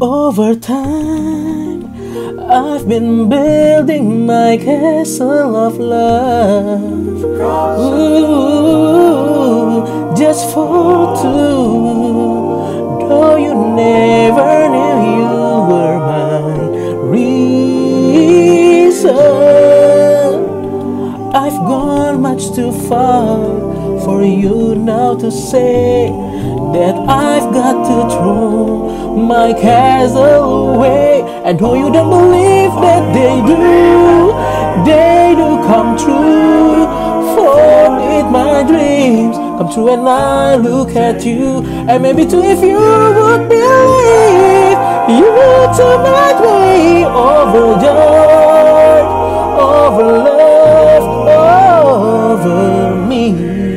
Over time, I've been building my castle of love. Ooh, just for two. Though you never knew you were my reason. I've gone much too far for you now to say that I've got to throw my castle away. And though you don't believe that they do, they do come true. For it, my dreams come true, and I look at you. And maybe too, if you would believe, you would turn my way overjoyed, over love, over me.